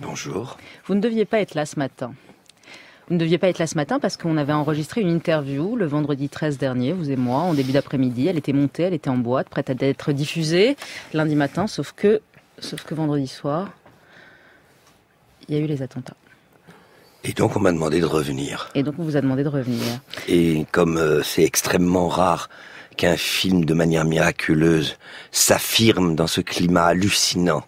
Bonjour. Vous ne deviez pas être là ce matin. Vous ne deviez pas être là ce matin parce qu'on avait enregistré une interview le vendredi 13 dernier, vous et moi, en début d'après-midi. Elle était montée, elle était en boîte, prête à être diffusée lundi matin, sauf que, sauf que vendredi soir, il y a eu les attentats. Et donc on m'a demandé de revenir. Et donc on vous a demandé de revenir. Et comme euh, c'est extrêmement rare qu'un film de manière miraculeuse s'affirme dans ce climat hallucinant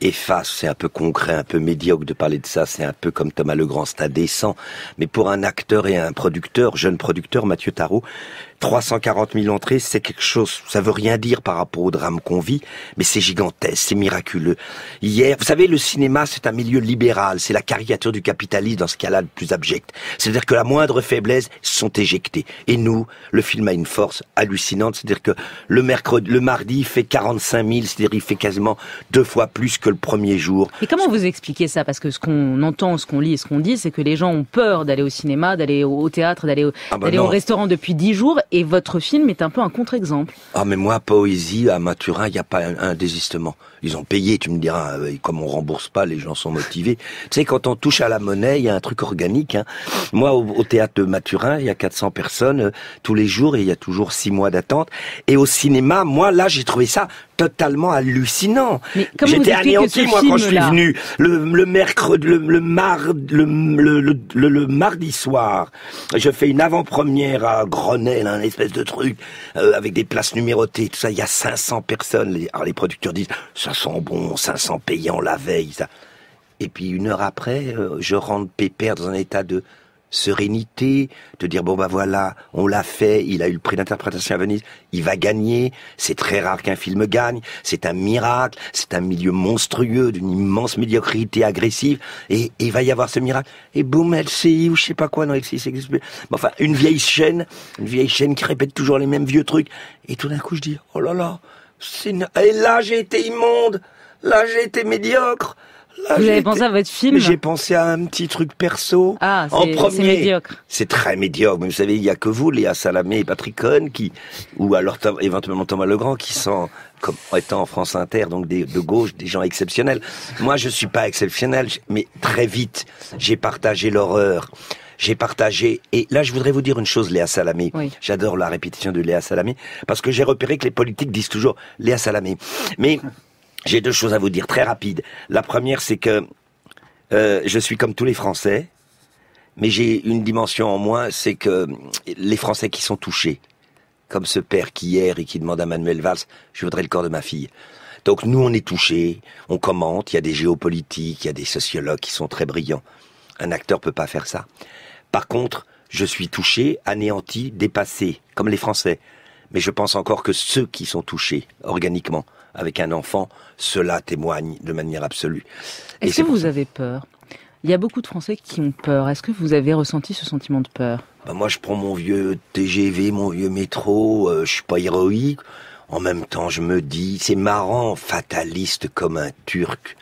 efface, c'est un peu concret, un peu médiocre de parler de ça, c'est un peu comme Thomas Legrand, c'est indécent. Mais pour un acteur et un producteur, jeune producteur, Mathieu Tarot, 340 000 entrées, c'est quelque chose, ça veut rien dire par rapport au drame qu'on vit, mais c'est gigantesque, c'est miraculeux. Hier, vous savez, le cinéma, c'est un milieu libéral, c'est la caricature du capitalisme dans ce cas-là le plus abject. C'est-à-dire que la moindre faiblesse sont éjectées. Et nous, le film a une force hallucinante, c'est-à-dire que le mercredi, le mardi, il fait 45 000, c'est-à-dire il fait quasiment deux fois plus que le premier jour. Et comment vous expliquez ça? Parce que ce qu'on entend, ce qu'on lit et ce qu'on dit, c'est que les gens ont peur d'aller au cinéma, d'aller au théâtre, d'aller au, ah bah au restaurant depuis dix jours et votre film est un peu un contre-exemple. Ah mais moi, poésie, à Mathurin, il n'y a pas un, désistement. Ils ont payé, tu me diras, euh, comme on rembourse pas, les gens sont motivés. Tu sais, quand on touche à la monnaie, il y a un truc organique. Hein. Moi, au, théâtre de Mathurin, il y a 400 personnes euh, tous les jours et il y a toujours six mois d'attente. Et au cinéma, moi, là, j'ai trouvé ça totalement hallucinant. J'étais anéanti, moi, quand je suis venu. Le, le mercredi, le, le, le, le, mardi soir, je fais une avant-première à Grenelle, un espèce de truc, euh, avec des places numérotées, tout ça. Il y a 500 personnes. Les, alors les producteurs disent, ça sent bon, 500 payants la veille, ça. Et puis une heure après, euh, je rentre pépère dans un état de sérénité, de dire bon bah voilà, on l'a fait, il a eu le prix d'interprétation à Venise, il va gagner, c'est très rare qu'un film gagne, c'est un miracle, c'est un milieu monstrueux d'une immense médiocrité agressive, et, il va y avoir ce miracle, et boum, LCI ou je sais pas quoi, non LCI c'est enfin une vieille chaîne, une vieille chaîne qui répète toujours les mêmes vieux trucs, et tout d'un coup je dis oh là là, et là j'ai été immonde, là j'ai été médiocre, vous avez pensé à votre film J'ai pensé à un petit truc perso. Ah, c'est médiocre. C'est très médiocre. Mais vous savez, il y a que vous, Léa Salamé et Patrick Cohen, qui, ou alors éventuellement Thomas Legrand, qui sont comme étant en France Inter, donc des, de gauche, des gens exceptionnels. Moi, je suis pas exceptionnel, mais très vite, j'ai partagé l'horreur. J'ai partagé, et là je voudrais vous dire une chose, Léa Salamé. J'adore la répétition de Léa Salamé, parce que j'ai repéré que les politiques disent toujours Léa Salamé. Mais j'ai deux choses à vous dire très rapides. La première, c'est que euh, je suis comme tous les Français, mais j'ai une dimension en moins, c'est que les Français qui sont touchés, comme ce père qui hier et qui demande à Manuel Valls, je voudrais le corps de ma fille. Donc nous, on est touchés, on commente, il y a des géopolitiques, il y a des sociologues qui sont très brillants. Un acteur peut pas faire ça. Par contre, je suis touché, anéanti, dépassé, comme les Français. Mais je pense encore que ceux qui sont touchés organiquement avec un enfant, cela témoigne de manière absolue. Est-ce que vous avez peur? Il y a beaucoup de Français qui ont peur. Est-ce que vous avez ressenti ce sentiment de peur? Bah Moi, je prends mon vieux TGV, mon vieux métro, euh, je suis pas héroïque. En même temps, je me dis, c'est marrant, fataliste comme un Turc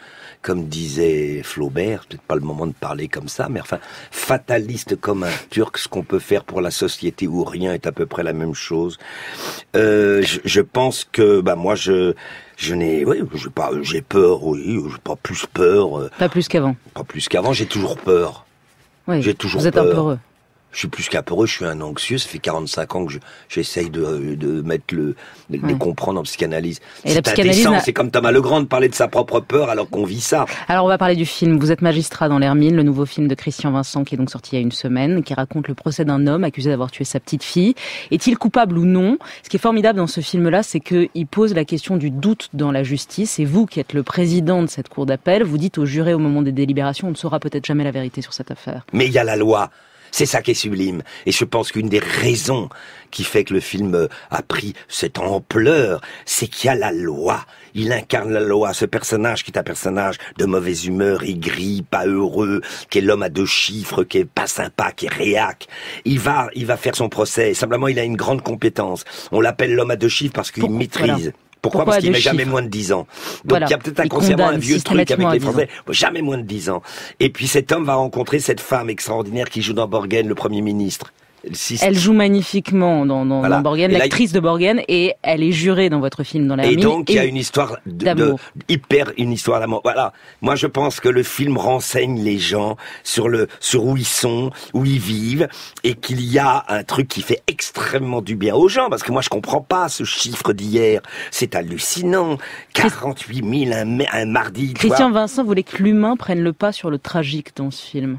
comme disait Flaubert, peut-être pas le moment de parler comme ça, mais enfin, fataliste comme un turc, ce qu'on peut faire pour la société où rien est à peu près la même chose. Euh, je, je, pense que, bah moi, je, je n'ai, oui, j'ai pas, j'ai peur, oui, j'ai pas plus peur. Euh, pas plus qu'avant. Pas plus qu'avant, j'ai toujours peur. Oui. J'ai toujours vous êtes un peu heureux je suis plus qu'apeureux, je suis un anxieux. Ça fait 45 ans que j'essaye de, de mettre le, de, comprendre en psychanalyse. C'est indécent. C'est comme Thomas Legrand de parler de sa propre peur alors qu'on vit ça. Alors on va parler du film. Vous êtes magistrat dans l'Hermine, le nouveau film de Christian Vincent qui est donc sorti il y a une semaine, qui raconte le procès d'un homme accusé d'avoir tué sa petite fille. Est-il coupable ou non? Ce qui est formidable dans ce film-là, c'est qu'il pose la question du doute dans la justice. Et vous, qui êtes le président de cette cour d'appel, vous dites aux jurés au moment des délibérations, on ne saura peut-être jamais la vérité sur cette affaire. Mais il y a la loi. C'est ça qui est sublime. Et je pense qu'une des raisons qui fait que le film euh, a pris cette ampleur, c'est qu'il y a la loi. Il incarne la loi. Ce personnage qui est un personnage de mauvaise humeur, aigri, pas heureux, qui est l'homme à deux chiffres, qui est pas sympa, qui est réac. Il va, il va faire son procès. Simplement, il a une grande compétence. On l'appelle l'homme à deux chiffres parce qu'il maîtrise. Pourquoi, Parce qu'il met jamais moins de 10 ans. Donc il y a peut-être inconsciemment un vieux truc avec les Français. Jamais moins de 10 ans. Et puis cet homme va rencontrer cette femme extraordinaire qui joue dans Borgen, le Premier ministre. Elle joue magnifiquement dans, dans, Borgen, l'actrice de Borgen, et elle est jurée dans votre film dans la Et donc il y a une histoire de, hyper une histoire d'amour. Voilà. Moi je pense que le film renseigne les gens sur le sur où ils sont, où ils vivent, et qu'il y a un truc qui fait extrêmement du bien aux gens. Parce que moi je comprends pas ce chiffre d'hier. C'est hallucinant. 48 000 un, un mardi. Christian Vincent voulait que l'humain prenne le pas sur le tragique dans ce film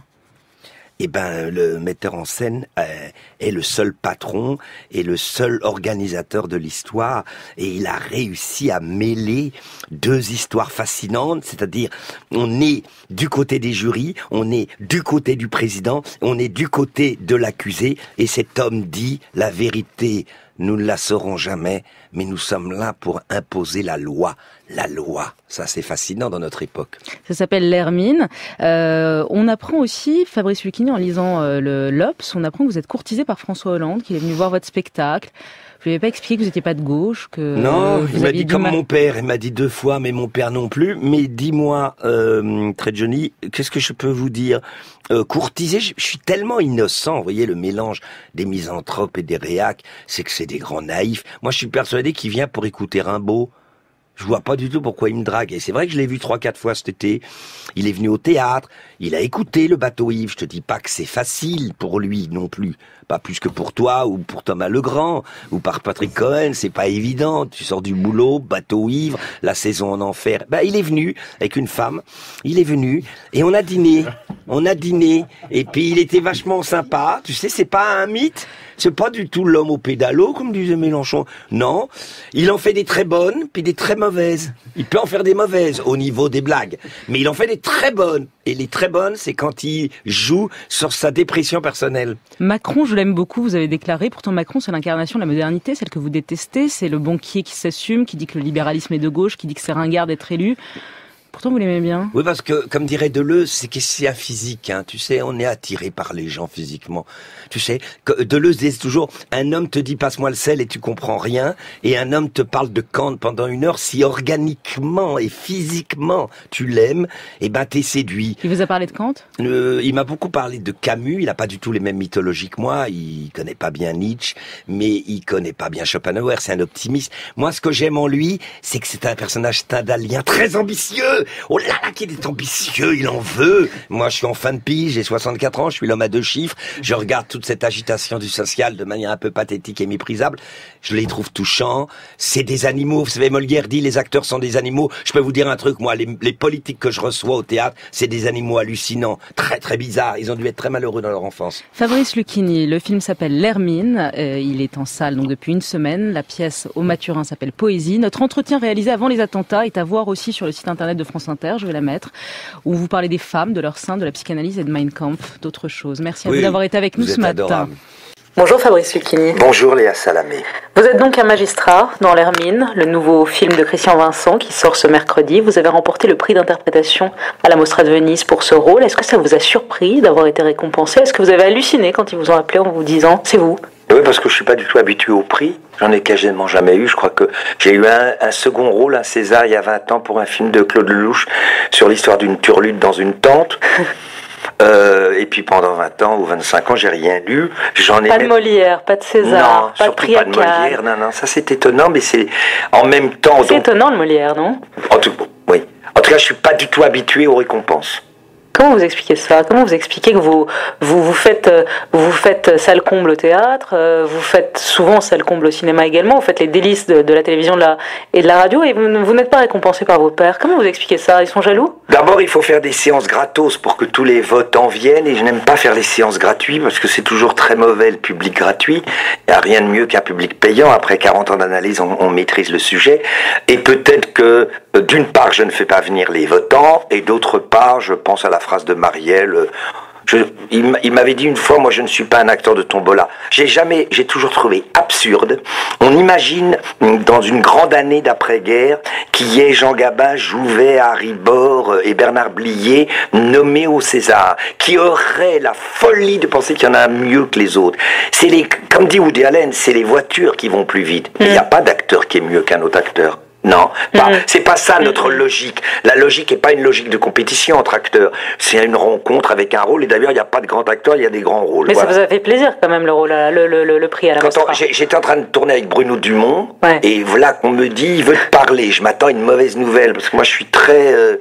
eh ben, le metteur en scène euh, est le seul patron et le seul organisateur de l'histoire, et il a réussi à mêler deux histoires fascinantes, c'est-à-dire on est du côté des jurys, on est du côté du président, on est du côté de l'accusé, et cet homme dit la vérité nous ne la saurons jamais, mais nous sommes là pour imposer la loi. La loi, ça c'est fascinant dans notre époque. Ça s'appelle l'Hermine. Euh, on apprend aussi, Fabrice Lucchini, en lisant euh, le l'Obs, on apprend que vous êtes courtisé par François Hollande, qu'il est venu voir votre spectacle. Lui avais pas expliqué que vous n'étiez pas de gauche, que non, il m'a dit comme mon père. Il m'a dit deux fois, mais mon père non plus. Mais dis-moi, euh, très Johnny, qu'est-ce que je peux vous dire? Euh, Courtiser, je, suis tellement innocent. Vous voyez le mélange des misanthropes et des réacs, c'est que c'est des grands naïfs. Moi, je suis persuadé qu'il vient pour écouter Rimbaud. Je vois pas du tout pourquoi il me drague. Et c'est vrai que je l'ai vu trois, quatre fois cet été. Il est venu au théâtre. Il a écouté le bateau Yves. Je te dis pas que c'est facile pour lui non plus. Pas plus que pour toi ou pour Thomas Legrand ou par Patrick Cohen. C'est pas évident. Tu sors du boulot, bateau ivre, la saison en enfer. Ben, il est venu avec une femme. Il est venu et on a dîné. On a dîné. Et puis il était vachement sympa. Tu sais, c'est pas un mythe. C'est pas du tout l'homme au pédalo, comme disait Mélenchon. Non, il en fait des très bonnes, puis des très Il peut en faire des mauvaises au niveau des blagues, mais il en fait des très bonnes. Et les très bonnes, c'est quand il joue sur sa dépression personnelle. Macron, je l'aime beaucoup, vous avez déclaré. Pourtant, Macron, c'est l'incarnation de la modernité, celle que vous détestez. C'est le banquier qui s'assume, qui dit que le libéralisme est de gauche, qui dit que c'est ringard d'être élu. Pourtant, vous l'aimez bien. Oui, parce que, comme dirait Deleuze, c'est que c'est physique. Hein. Tu sais, on est attiré par les gens physiquement. Tu sais, que Deleuze dit toujours, un homme te dit passe-moi le sel et tu comprends rien, et un homme te parle de Kant pendant une heure. Si organiquement et physiquement tu l'aimes, eh ben t'es séduit. Il vous a parlé de Kant? Euh, Il m'a beaucoup parlé de Camus. Il a pas du tout les mêmes mythologies que moi. Il connaît pas bien Nietzsche, mais il connaît pas bien Schopenhauer. C'est un optimiste. Moi, ce que j'aime en lui, c'est que c'est un personnage stendhalien très ambitieux Oh là là, qu'il est ambitieux, il en veut. Moi, je suis en fin de pige, j'ai 64 ans, je suis l'homme à deux chiffres. Je regarde toute cette agitation du social de manière un peu pathétique et méprisable. Je les trouve touchants. C'est des animaux. Vous savez, Molière dit les acteurs sont des animaux. Je peux vous dire un truc, moi, les, politiques que je reçois au théâtre, c'est des animaux hallucinants, très très bizarres. Ils ont dû être très malheureux dans leur enfance. Fabrice Lucchini, le film s'appelle L'Hermine. Euh, il est en salle depuis une semaine. La pièce au Maturin s'appelle Poésie. Notre entretien réalisé avant les attentats est à voir aussi sur le site internet de France Inter, je vais la mettre, où vous parlez des femmes, de leur sein, de la psychanalyse et de Mein Kampf, d'autres choses. Merci à vous d'avoir été avec nous ce matin. Bonjour Fabrice Lucchini. Bonjour Léa Salamé. Vous êtes donc un magistrat dans L'Hermine, le nouveau film de Christian Vincent qui sort ce mercredi. Vous avez remporté le prix d'interprétation à la Mostra de Venise pour ce rôle. Est-ce que ça vous a surpris d'avoir été récompensé? Est-ce que vous avez halluciné quand ils vous ont appelé en vous disant c'est vous oui, parce que je suis pas du tout habitué au prix. J'en ai quasiment jamais eu. Je crois que j'ai eu un, second rôle, un César, il y a 20 ans pour un film de Claude Lelouch sur l'histoire d'une turlute dans une tente. Euh, et puis pendant 20 ans ou 25 ans, j'ai rien lu. J'en ai pas de Molière, pas de César, pas de prix pas de Molière. Non, non, ça c'est étonnant, mais c'est en même temps. C'est étonnant le Molière, non? En tout, oui. En tout cas, je suis pas du tout habitué aux récompenses. Comment vous expliquez ça? Comment vous expliquez que vous, vous, faites, euh, vous faites salle comble au théâtre, euh, vous faites souvent salle comble au cinéma également, vous faites les délices de, la télévision de la, et de la radio et vous, n'êtes pas récompensé par vos pères. Comment vous expliquez ça? Ils sont jaloux? D'abord, il faut faire des séances gratos pour que tous les votants viennent et je n'aime pas faire les séances gratuites parce que c'est toujours très mauvais le public gratuit. Il n'y a rien de mieux qu'un public payant. Après 40 ans d'analyse, on, on maîtrise le sujet. Et peut-être que euh, d'une part, je ne fais pas venir les votants et d'autre je pense à la phrase de Marielle. Euh, il m'avait dit une fois, moi je ne suis pas un acteur de tombola. J'ai jamais, j'ai toujours trouvé absurde. On imagine dans une grande année d'après-guerre qu'il y ait Jean Gabin, Jouvet, Harry Bord et Bernard Blier nommés au César, qui auraient la folie de penser qu'il y en a un mieux que les autres. C'est les, comme dit Woody Allen, c'est les voitures qui vont plus vite. Il n'y a mm. pas d'acteur qui est mieux qu'un autre acteur. Non, pas. Mm-hmm. c'est pas ça notre mm-hmm. logique. La logique n'est pas une logique de compétition entre acteurs. C'est une rencontre avec un rôle. Et d'ailleurs, il n'y a pas de grands acteurs, il y a des grands rôles. Mais ça vous a fait plaisir quand même le rôle, le, le, le, prix à la J'étais en train de tourner avec Bruno Dumont et voilà qu'on me dit il veut te parler. Je m'attends à une mauvaise nouvelle parce que moi je suis très euh,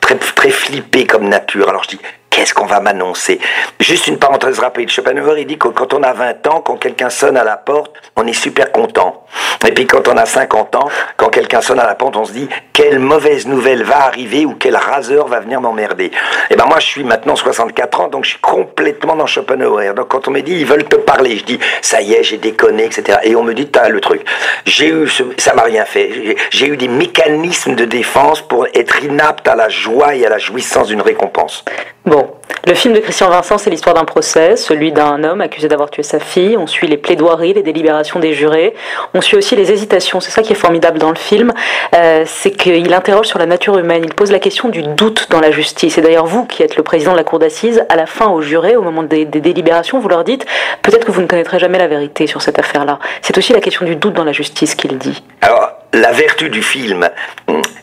très très flippé comme nature. Alors je dis qu'est-ce qu'on va m'annoncer? Juste une parenthèse rapide. Schopenhauer, il dit que quand on a 20 ans, quand quelqu'un sonne à la porte, on est super content. Et puis quand on a 50 ans, quand quelqu'un sonne à la porte, on se dit quelle mauvaise nouvelle va arriver ou quel raseur va venir m'emmerder. Et eh ben moi, je suis maintenant 64 ans, donc je suis complètement dans Schopenhauer. Donc quand on me dit ils veulent te parler, je dis ça y est, j'ai déconné, etc. Et on me dit t'as le truc. J'ai eu, ça m'a rien fait. J'ai eu des mécanismes de défense pour être inapte à la joie et à la jouissance d'une récompense. Bon, le film de Christian Vincent, c'est l'histoire d'un procès, celui d'un homme accusé d'avoir tué sa fille. On suit les plaidoiries, les délibérations des jurés. On suit aussi les hésitations. C'est ça qui est formidable dans le film, euh, c'est qu'il interroge sur la nature humaine. Il pose la question du doute dans la justice. Et d'ailleurs, vous, qui êtes le président de la cour d'assises, à la fin, aux jurés, au moment des, des délibérations, vous leur dites peut-être que vous ne connaîtrez jamais la vérité sur cette affaire-là. C'est aussi la question du doute dans la justice qu'il dit. Alors, la vertu du film,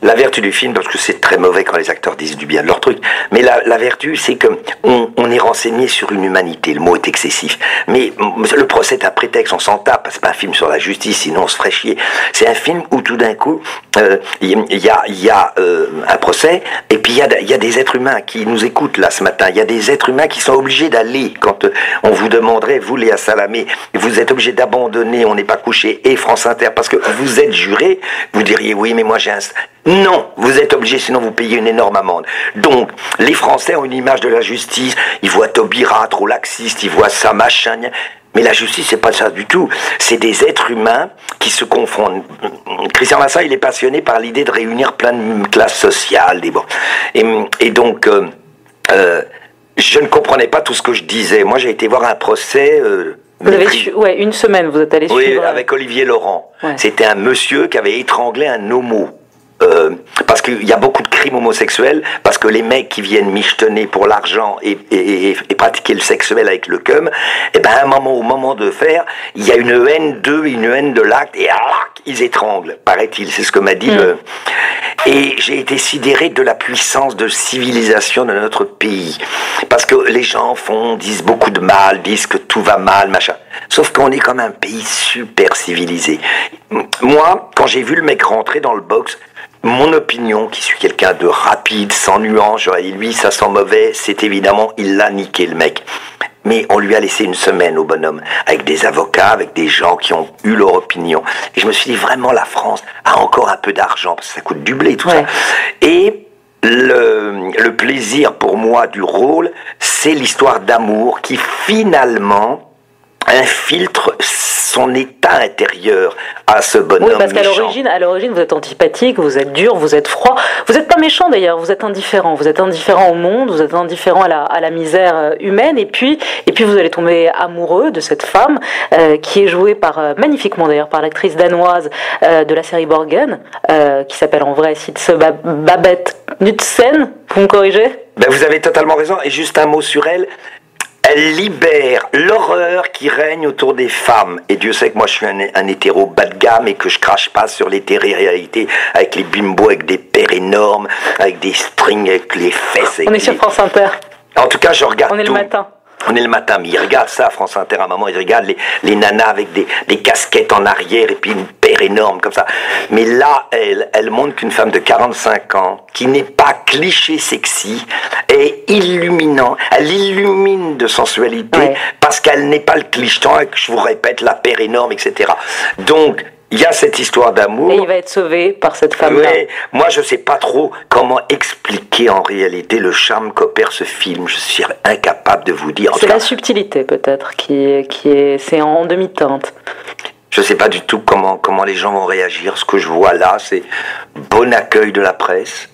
la vertu du film, parce que c'est très mauvais quand les acteurs disent du bien de leur truc, mais la, vertu, c'est que on, est renseigné sur une humanité. Le mot est excessif, mais le procès est un prétexte, on s'en tape. C'est pas un film sur la justice, sinon on se ferait chier. C'est un film où tout d'un coup, euh, il y, a, y a euh, un procès, et puis il y, y a, des êtres humains qui nous écoutent là ce matin. Il y a des êtres humains qui sont obligés d'aller quand euh, on vous demanderait, vous Léa Salamé, vous êtes obligés d'abandonner, on n'est pas couché, et France Inter, parce que vous êtes vous diriez oui, mais moi j'ai un... Non, vous êtes obligé, sinon vous payez une énorme amende. Donc, les Français ont une image de la justice, ils voient Taubira trop laxiste, ils voient ça machin. Mais la justice, c'est pas ça du tout. C'est des êtres humains qui se confondent. Christian Vincent, il est passionné par l'idée de réunir plein de classes sociales. Et, donc, euh, euh, je ne comprenais pas tout ce que je disais. Moi, j'ai été voir un procès. Euh, vous avez ouais, une semaine, vous êtes allé oui, suivre. Oui, avec Olivier Laurent. C'était un monsieur qui avait étranglé un homo. Euh, parce qu'il y a beaucoup de crimes homosexuels, parce que les mecs qui viennent michetonner pour l'argent et, et, et, pratiquer le sexuel avec le cum, et eh ben à un moment, au moment de faire, il y a une haine d'eux, une haine de l'acte, et ils étranglent, paraît-il, c'est ce que m'a dit mm. le... Et j'ai été sidéré de la puissance de civilisation de notre pays. Parce que les gens font, disent beaucoup de mal, disent que tout va mal, machin. Sauf qu'on est comme un pays super civilisé. Moi, quand j'ai vu le mec rentrer dans le box, mon opinion, qui suis quelqu'un de rapide, sans nuance, dit lui, ça sent mauvais, c'est évidemment, il l'a niqué le mec. Mais on lui a laissé une semaine au bonhomme, avec des avocats, avec des gens qui ont eu leur opinion. Et je me suis dit, vraiment, la France a encore un peu d'argent, parce que ça coûte du blé, tout ça. Et le, le plaisir pour moi du rôle, c'est l'histoire d'amour qui finalement infiltre son état intérieur à ce bonhomme. Oui, parce qu'à l'origine, à l'origine, vous êtes antipathique, vous êtes dur, vous êtes froid. Vous n'êtes pas méchant d'ailleurs, vous êtes indifférent. Vous êtes indifférent au monde, vous êtes indifférent à la, à la misère euh, humaine, et puis, et puis vous allez tomber amoureux de cette femme euh, qui est jouée par euh, magnifiquement d'ailleurs par l'actrice danoise de la série Borgen, qui s'appelle en vrai Sitze Babette Knudsen. Vous me corrigez? Ben, vous avez totalement raison. Et juste un mot sur elle. Elle libère l'horreur qui règne autour des femmes. Et Dieu sait que moi je suis un, hétéro bas de gamme et que je crache pas sur les réalité avec les bimbos avec des paires énormes, avec des strings, avec les fesses. On est sur France Inter. En tout cas, je regarde. On est le matin. On est le matin, mais ils regardent ça, France Inter, à un moment, ils regardent les, les nanas avec des, des, casquettes en arrière et puis une énorme comme ça. Mais là, elle, elle montre qu'une femme de 45 ans, qui n'est pas cliché sexy, est illuminant. Elle illumine de sensualité parce qu'elle n'est pas le cliché, je vous répète, la paire énorme, etc. Donc, il y a cette histoire d'amour. Et il va être sauvé par cette femme-là. moi, je ne sais pas trop comment expliquer en réalité le charme qu'opère ce film. Je suis incapable de vous dire. C'est la subtilité, peut-être, qui, qui est. C'est en demi-teinte. Je ne sais pas du tout comment, comment les gens vont réagir. Ce que je vois là, c'est bon accueil de la presse.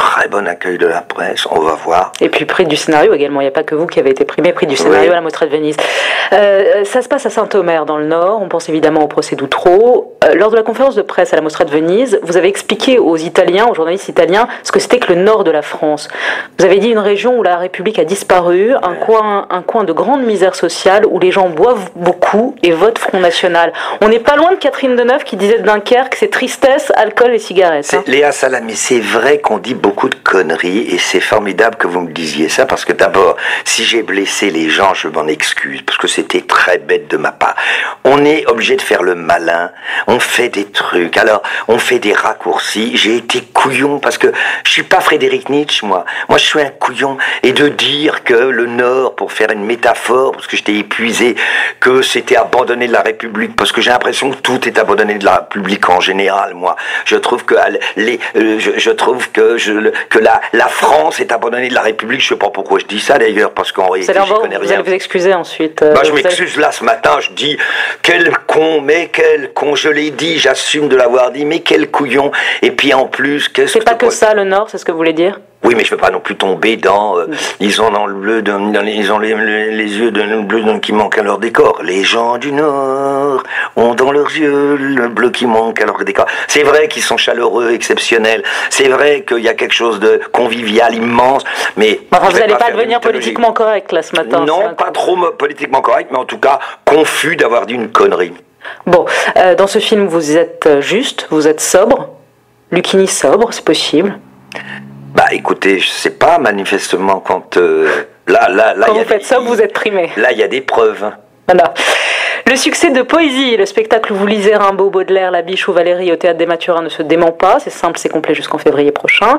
Très bon accueil de la presse, on va voir. Et puis prix du scénario également, il n'y a pas que vous qui avez été primé, prix du scénario à la Mostra de Venise. Euh, ça se passe à Saint-Omer dans le Nord, on pense évidemment au procès d'Outreau. Euh, lors de la conférence de presse à la Mostra de Venise, vous avez expliqué aux Italiens, aux journalistes italiens, ce que c'était que le Nord de la France. Vous avez dit une région où la République a disparu, un coin, un coin de grande misère sociale, où les gens boivent beaucoup et votent Front National. On n'est pas loin de Catherine Deneuve qui disait de Dunkerque, c'est tristesse, alcool et cigarettes. Hein. Léa Salamé, c'est vrai qu'on dit beaucoup de conneries et c'est formidable que vous me disiez ça parce que d'abord, si j'ai blessé les gens, je m'en excuse parce que c'était très bête de ma part. On est obligé de faire le malin, on fait des trucs, alors on fait des raccourcis. J'ai été couillon parce que je suis pas Frédéric Nietzsche, moi. Moi, je suis un couillon et de dire que le Nord, pour faire une métaphore, parce que j'étais épuisé, que c'était abandonné de la République, parce que j'ai l'impression que tout est abandonné de la République en général, moi. Je trouve que les, euh, je, trouve que je, que la, la France est abandonnée de la République. Je sais pas pourquoi je dis ça d'ailleurs, parce qu'en réalité, je connais rien. Vous allez vous excuser ensuite. Euh, bah, je m'excuse là ce matin. Je dis quel con, mais quel con. Je l'ai dit, j'assume de l'avoir dit, mais quel couillon. Et puis en plus, qu'est-ce que c'est pas que ça le Nord, c'est ce que vous voulez dire? Oui, mais je veux pas non plus tomber dans. Euh, ils ont dans le bleu, dans, ils ont les, yeux de le bleu qui manque à leur décor. Les gens du Nord ont dans leurs yeux le bleu qui manque à leur décor. C'est vrai qu'ils sont chaleureux, exceptionnels. C'est vrai qu'il y a quelque chose de convivial, immense. Mais vous n'allez pas, devenir politiquement correct là ce matin. Non, pas trop politiquement correct, mais en tout cas confus d'avoir dit une connerie. Bon, euh, dans ce film, vous êtes euh, juste, vous êtes sobre. Lucini sobre, c'est possible. Bah écoutez, je sais pas, manifestement, quand... Euh, là, là, là... Quand vous faites ça, vous êtes primé. Là, il y a des preuves. Voilà. Le succès de Poésie, le spectacle où vous lisez Rimbaud, Baudelaire, La Biche ou Valérie au Théâtre des Mathurins ne se dément pas. C'est simple, c'est complet jusqu'en février prochain.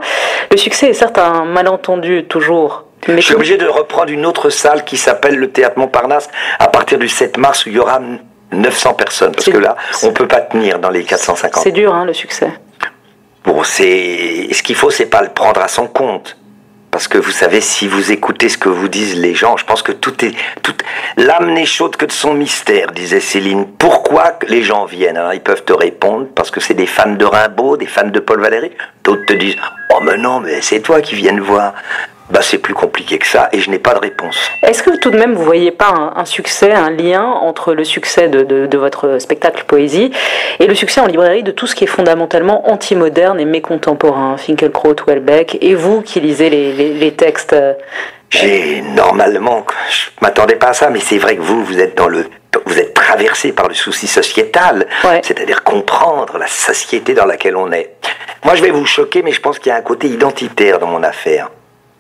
Le succès est certes un malentendu toujours. Mais je suis obligé de reprendre une autre salle qui s'appelle le Théâtre Montparnasse à partir du 7 mars où il y aura 900 personnes. Parce que là, on peut pas tenir dans les 450. C'est dur, hein, le succès. Bon, c'est ce qu'il faut, c'est pas le prendre à son compte. Parce que vous savez, si vous écoutez ce que vous disent les gens, je pense que tout est, tout, l'âme n'est chaude que de son mystère, disait Céline. Pourquoi les gens viennent Alors, ils peuvent te répondre parce que c'est des fans de Rimbaud, des fans de Paul Valéry? D'autres te disent, oh mais non, mais c'est toi qui viens de voir bah, c'est plus compliqué que ça et je n'ai pas de réponse. Est-ce que tout de même vous voyez pas un, succès, un lien entre le succès de, de, votre spectacle poésie et le succès en librairie de tout ce qui est fondamentalement anti-moderne et mécontemporain, Finkelkraut, Welbeck, et vous qui lisez les, les, textes euh, J'ai normalement, je m'attendais pas à ça, mais c'est vrai que vous, vous êtes dans le vous êtes traversé par le souci sociétal, c'est-à-dire comprendre la société dans laquelle on est. Moi, je vais vous choquer, mais je pense qu'il y a un côté identitaire dans mon affaire.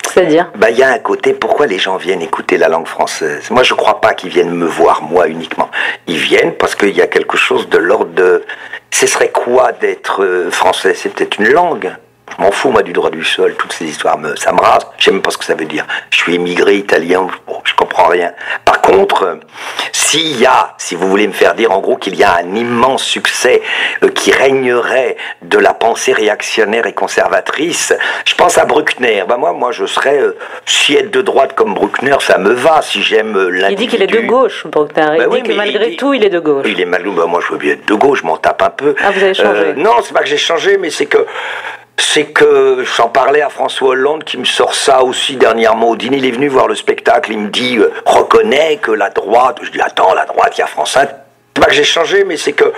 C'est-à-dire Bah, il y a un côté, pourquoi les gens viennent écouter la langue française? Moi, je crois pas qu'ils viennent me voir, moi, uniquement. Ils viennent parce qu'il y a quelque chose de l'ordre de... Ce serait quoi d'être euh, français? C'est peut-être une langue. Je m'en fous, moi, du droit du sol, toutes ces histoires, me, ça me rase. Je sais même pas ce que ça veut dire. Je suis émigré italien, je comprends rien. Par contre, s'il y a, si vous voulez me faire dire, en gros, qu'il y a un immense succès euh, qui régnerait de la pensée réactionnaire et conservatrice, je pense à Bruckner. Ben moi, moi, je serais, euh, si être de droite comme Bruckner, ça me va, si j'aime l'individu. Euh, il dit qu'il est de gauche, Bruckner. Il ben dit que malgré tout, il est de gauche. Il est malou, ben moi, je veux bien être de gauche, je m'en tape un peu. Ah, vous avez changé Non, c'est pas que j'ai changé, mais c'est que c'est que j'en parlais à François Hollande qui me sort ça aussi dernièrement au dîner. Il est venu voir le spectacle, il me dit euh, reconnais que la droite. Je dis attends, la droite, il y a France 1. C'est pas que j'ai changé, mais c'est que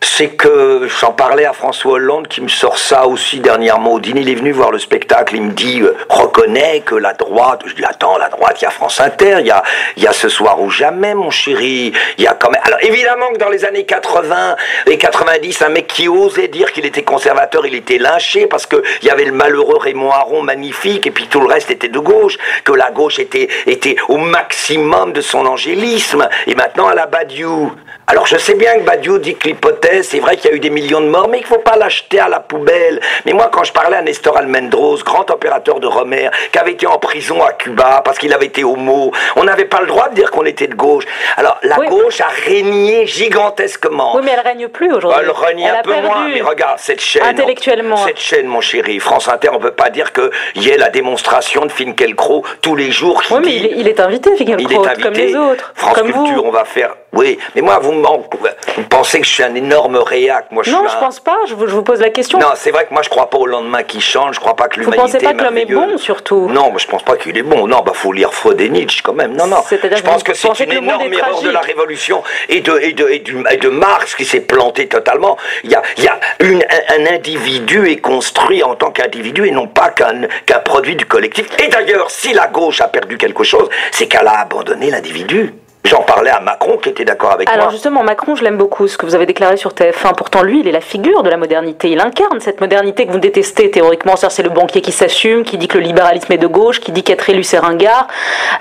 c'est que j'en parlais à François Hollande qui me sort ça aussi dernièrement au dîner. Il est venu voir le spectacle, il me dit euh, reconnais que la droite. Je dis attends, la droite, il y a France Inter, il y a, y a ce soir ou jamais, mon chéri. Il y a quand même. Alors évidemment que dans les années 80 et 90, un mec qui osait dire qu'il était conservateur, il était lynché parce que il y avait le malheureux Raymond Aron magnifique et puis tout le reste était de gauche, que la gauche était était au maximum de son angélisme. Et maintenant à la Badiou. Alors je sais bien que Badiou dit que l'hypothèse, c'est vrai qu'il y a eu des millions de morts, mais il ne faut pas l'acheter à la poubelle. Mais moi, quand je parlais à Nestor Almendros, grand opérateur de Romer, qui avait été en prison à Cuba parce qu'il avait été homo, on n'avait pas le droit de dire qu'on était de gauche. Alors la gauche a régné gigantesquement. Oui, mais elle règne plus aujourd'hui. Elle règne un peu moins. Mais regarde cette chaîne. Intellectuellement. Cette chaîne, mon chéri, France Inter, on peut pas dire qu'il y ait la démonstration de Finkielkraut tous les jours. oui, mais il est, invité, Finkielkraut, comme les autres. France comme Culture, vous. on va faire Oui, mais moi, vous, vous pensez que je suis un énorme réac. Moi, je non, suis je pense pas. Je vous, je vous, pose la question. Non, c'est vrai que moi, je crois pas au lendemain qui change. Je crois pas que l'humanité. Vous pensez pas que l'homme est bon, surtout? Non, mais je pense pas qu'il est bon. Non, bah faut lire Freud et Nietzsche quand même. Non, non. Je pense que c'est une énorme erreur de la Révolution et de et de et, du, et de Marx qui s'est planté totalement. Il y a il y a une, un, individu est construit en tant qu'individu et non pas qu'un qu'un produit du collectif. Et d'ailleurs, si la gauche a perdu quelque chose, c'est qu'elle a abandonné l'individu. J'en parlais à Macron qui était d'accord avec moi. Alors justement, Macron, je l'aime beaucoup, ce que vous avez déclaré sur TF1. Pourtant, lui, il est la figure de la modernité. Il incarne cette modernité que vous détestez théoriquement. C'est le banquier qui s'assume, qui dit que le libéralisme est de gauche, qui dit qu'être élu, c'est ringard.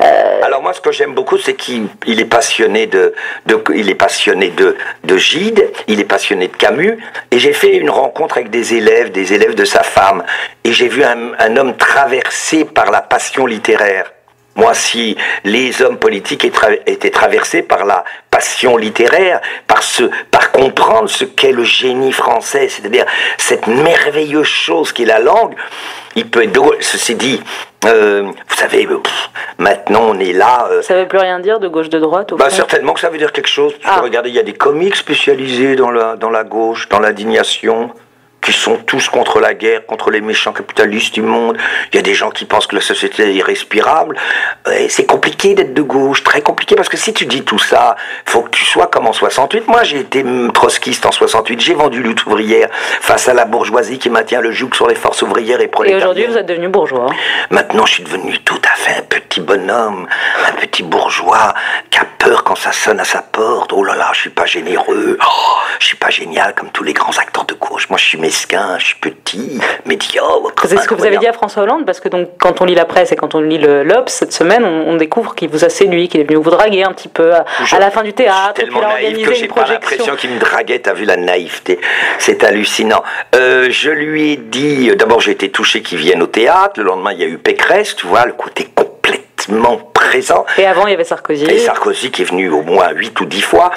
Euh... Alors moi, ce que j'aime beaucoup, c'est qu'il est passionné de, de, il est passionné de, de Gide, il est passionné de Camus. Et j'ai fait une rencontre avec des élèves, des élèves de sa femme. Et j'ai vu un, un homme traversé par la passion littéraire. Moi, si les hommes politiques étaient traversés par la passion littéraire, par ce, par comprendre ce qu'est le génie français, c'est-à-dire cette merveilleuse chose qu'est la langue, il peut être drôle. Ceci dit, euh, vous savez, pff, maintenant on est là. Euh, ça veut plus rien dire de gauche de droite. Au bah, certainement que ça veut dire quelque chose. Parce ah. que regardez, il y a des comiques spécialisés dans la dans la gauche, dans l'indignation qui sont tous contre la guerre, contre les méchants capitalistes du monde. Il y a des gens qui pensent que la société est irrespirable. C'est compliqué d'être de gauche, très compliqué, parce que si tu dis tout ça, faut que tu sois comme en 68. Moi, j'ai été trotskiste en 68. J'ai vendu lutte ouvrière face à la bourgeoisie qui maintient le joug sur les forces ouvrières et prolétariat. Et aujourd'hui, vous êtes devenu bourgeois. Maintenant, je suis devenu tout un petit bonhomme, un petit bourgeois qui a peur quand ça sonne à sa porte. Oh là là, je suis pas généreux. Oh, je suis pas génial comme tous les grands acteurs de gauche. Moi, je suis mesquin, je suis petit, médiocre. C'est ce que vous avez dit à François Hollande, parce que donc, quand on lit la presse et quand on lit le l'Obs cette semaine, on, on découvre qu'il vous a séduit, qu'il est venu vous draguer un petit peu à, je, à la fin du théâtre. Je suis tellement naïf que j'ai pas l'impression qu'il me draguait. T'as vu la naïveté? C'est hallucinant. Euh, je lui ai dit, d'abord j'ai été touché qu'il vienne au théâtre. Le lendemain, il y a eu Pécresse, tu vois, le côté présent. Et avant, il y avait Sarkozy. Et Sarkozy qui est venu au moins 8 ou 10 fois.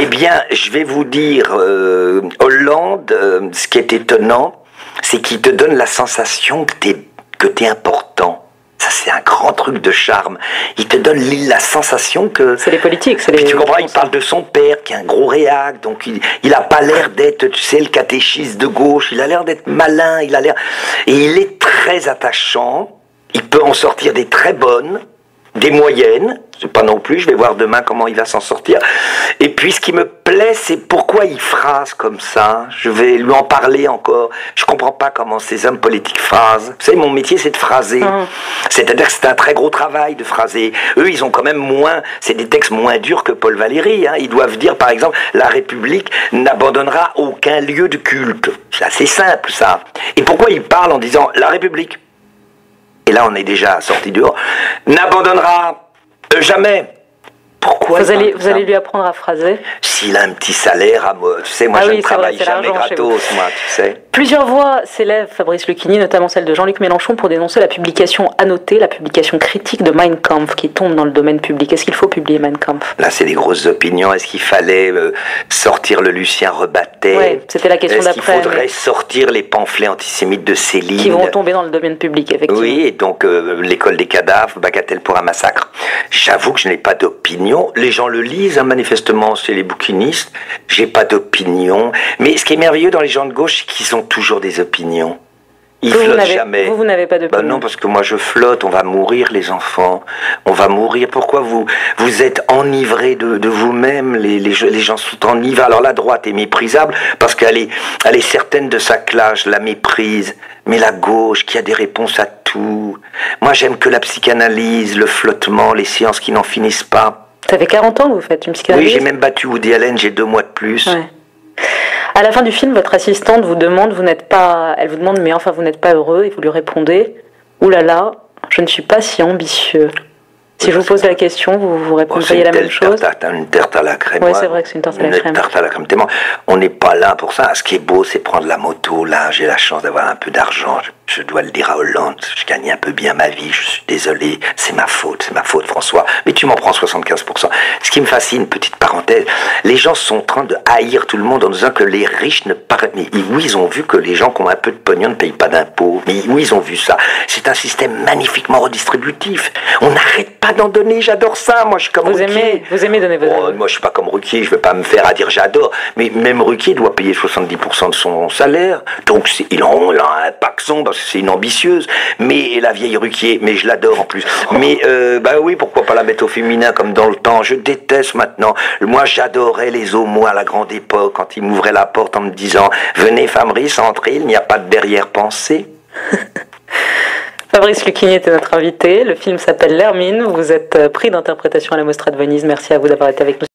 Eh bien, je vais vous dire, euh, Hollande, euh, ce qui est étonnant, c'est qu'il te donne la sensation que t'es que t'es important. Ça, c'est un grand truc de charme. Il te donne la sensation que... C'est les politiques, c'est les... Puis tu comprends, il parle de son père, qui est un gros réac, donc il, il a pas l'air d'être, tu sais, le catéchiste de gauche, il a l'air d'être malin, il a l'air... Et il est très attachant, il peut en sortir des très bonnes, des moyennes, c'est pas non plus, je vais voir demain comment il va s'en sortir. Et puis ce qui me plaît, c'est pourquoi il phrase comme ça. Je vais lui en parler encore. Je comprends pas comment ces hommes politiques phrasent. Vous savez, mon métier, c'est de phraser. Mmh. C'est-à-dire que c'est un très gros travail de phraser. Eux, ils ont quand même moins, c'est des textes moins durs que Paul Valéry. Hein. Ils doivent dire, par exemple, la République n'abandonnera aucun lieu de culte. C'est assez simple, ça. Et pourquoi ils parlent en disant la République et là on est déjà sorti dehors, n'abandonnera jamais. Pourquoi vous allez, vous allez lui apprendre à phraser? S'il a un petit salaire, à moi, tu sais, moi ah je oui, ne travaille vrai, jamais gratos, moi, tu sais. Plusieurs voix s'élèvent, Fabrice Lucchini, notamment celle de Jean-Luc Mélenchon, pour dénoncer la publication annotée, la publication critique de Mein Kampf, qui tombe dans le domaine public. Est-ce qu'il faut publier Mein Kampf? Là, c'est des grosses opinions. Est-ce qu'il fallait euh, sortir le Lucien Rebattet? Oui, c'était la question d'après. Est-ce qu'il faudrait mais... sortir les pamphlets antisémites de Céline? Qui vont tomber dans le domaine public, effectivement. Oui, et donc euh, l'école des cadavres, bagatelle pour un massacre. J'avoue que je n'ai pas d'opinion. Les gens le lisent, hein, manifestement, c'est les bouquinistes. J'ai pas d'opinion. Mais ce qui est merveilleux dans les gens de gauche, c'est qu'ils ont toujours des opinions. Ils vous, flottent vous jamais. Vous, vous n'avez pas d'opinion bah Non, parce que moi je flotte, on va mourir les enfants. On va mourir. Pourquoi vous vous êtes enivrés de, de vous-même? Les, les, les, gens sont enivrés. Alors la droite est méprisable parce qu'elle est, elle est certaine de sa classe, la méprise. Mais la gauche qui a des réponses à tout. Moi j'aime que la psychanalyse, le flottement, les séances qui n'en finissent pas. Ça fait 40 ans que vous faites une psychanalyse Oui, j'ai même battu Woody Allen, j'ai deux mois de plus. Ouais. À la fin du film, votre assistante vous demande, vous n'êtes pas, elle vous demande, mais enfin, vous n'êtes pas heureux, et vous lui répondez, oulala, là là, je ne suis pas si ambitieux. Si je vous pose la question, vous vous répondriez oh, la même chose? tarte, Une tarte à la crème. Oui, c'est vrai que c'est une tarte à la une crème. tarte à la crème. On n'est pas là pour ça. Ce qui est beau, c'est prendre la moto. Là, j'ai la chance d'avoir un peu d'argent. Je dois le dire à Hollande, je gagne un peu bien ma vie, je suis désolé, c'est ma faute, c'est ma faute François, mais tu m'en prends 75%. Ce qui me fascine, petite parenthèse, les gens sont en train de haïr tout le monde en disant que les riches ne paraissent... Mais oui, ils ont vu que les gens qui ont un peu de pognon ne payent pas d'impôts. Mais oui, ils ont vu ça. C'est un système magnifiquement redistributif. On n'arrête pas d'en donner, j'adore ça, moi je suis comme vous Aimez, vous aimez donner vos oh, Moi je suis pas comme Ruquier, je vais pas me faire à dire j'adore, mais même Ruquier doit payer 70% de son salaire, donc il en a un paxon, c'est une ambitieuse, mais la vieille Ruquier, mais je l'adore en plus. Mais euh, bah oui, pourquoi pas la mettre au féminin comme dans le temps Je déteste maintenant. Moi, j'adorais les homos à la grande époque quand ils m'ouvraient la porte en me disant "Venez, Fabrice, entrez, il n'y a pas de derrière-pensée." Fabrice Lucchini était notre invité. Le film s'appelle L'Hermine. Vous êtes pris d'interprétation à la Mostra de Venise. Merci à vous d'avoir été avec nous.